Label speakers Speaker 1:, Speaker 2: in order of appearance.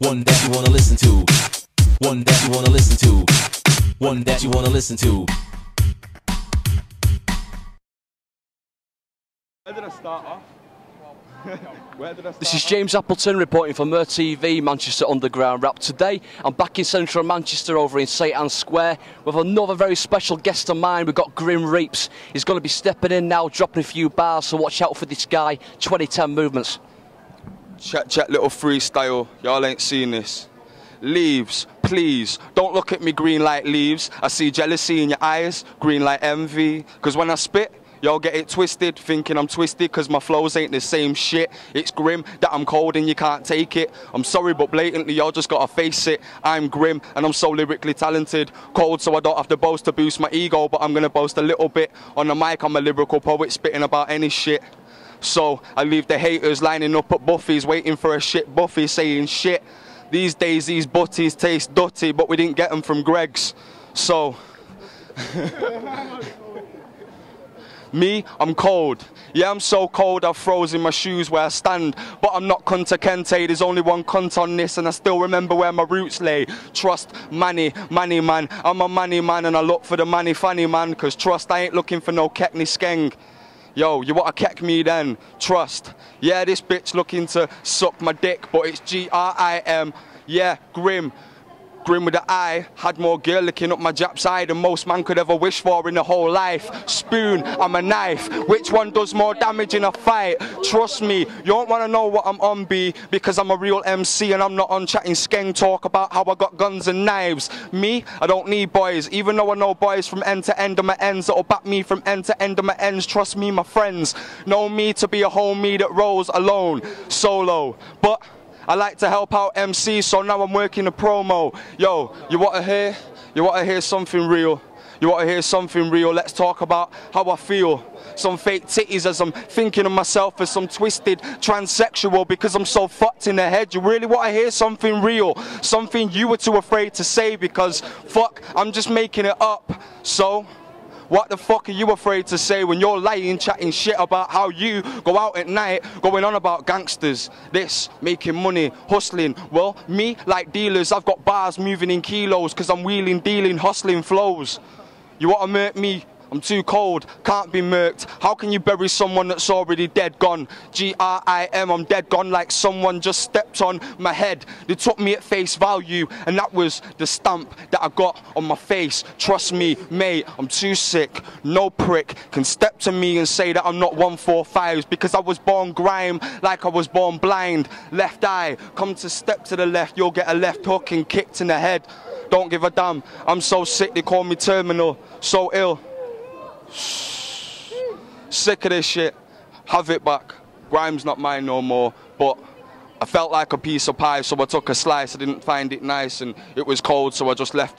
Speaker 1: One that you wanna listen to. One that you wanna listen to. One that you wanna listen to.
Speaker 2: Where did I start off? Where did I start
Speaker 3: This is James Appleton reporting for Mur TV Manchester Underground Rap. Today, I'm back in central Manchester over in St Anne's Square with another very special guest of mine. We've got Grim Reaps. He's going to be stepping in now, dropping a few bars, so watch out for this guy. 2010 movements.
Speaker 2: Chat, chat, little freestyle. Y'all ain't seen this. Leaves, please, don't look at me green like leaves. I see jealousy in your eyes, green like envy. Cause when I spit, y'all get it twisted, thinking I'm twisted cause my flows ain't the same shit. It's grim that I'm cold and you can't take it. I'm sorry, but blatantly, y'all just gotta face it. I'm grim and I'm so lyrically talented. Cold, so I don't have to boast to boost my ego, but I'm gonna boast a little bit. On the mic, I'm a lyrical poet spitting about any shit. So I leave the haters lining up at Buffy's, waiting for a shit Buffy saying shit. These days, these butties taste dirty, but we didn't get them from Greggs. So, me, I'm cold. Yeah, I'm so cold, I've frozen my shoes where I stand. But I'm not Kunta Kinte, there's only one cunt on this, and I still remember where my roots lay. Trust, money, money man. I'm a money man, and I look for the money funny man, cause trust, I ain't looking for no Keckney skeng. Yo, you wanna keck me then? Trust. Yeah, this bitch looking to suck my dick, but it's G R I M. Yeah, grim. Grim with the eye, had more gear licking up my jap side than most man could ever wish for in the whole life. Spoon, I'm a knife. Which one does more damage in a fight? Trust me, you don't wanna know what I'm on, B, because I'm a real MC and I'm not on chatting skeng talk about how I got guns and knives. Me, I don't need boys, even though I know boys from end to end of my ends that'll back me from end to end of my ends. Trust me, my friends, know me to be a homie that rolls alone, solo. But I like to help out MC, so now I'm working a promo. Yo, you wanna hear? You wanna hear something real? You wanna hear something real? Let's talk about how I feel. Some fake titties as I'm thinking of myself as some twisted transsexual because I'm so fucked in the head. You really wanna hear something real? Something you were too afraid to say because fuck, I'm just making it up. So, what the fuck are you afraid to say when you're lying, chatting shit about how you go out at night, going on about gangsters, this, making money, hustling? Well, me, like dealers, I've got bars moving in kilos because I'm wheeling, dealing, hustling flows. You wanna murk me? I'm too cold, can't be murked. How can you bury someone that's already dead gone? G R I M, I'm dead gone like someone just stepped on my head. They took me at face value, and that was the stamp that I got on my face. Trust me, mate, I'm too sick. No prick can step to me and say that I'm not one 145s because I was born grime like I was born blind. Left eye, come to step to the left, you'll get a left hook and kicked in the head. Don't give a damn, I'm so sick, they call me terminal, so ill. Sick of this shit. Have it back. Grime's not mine no more. But I felt like a piece of pie, so I took a slice. I didn't find it nice, and it was cold, so I just left.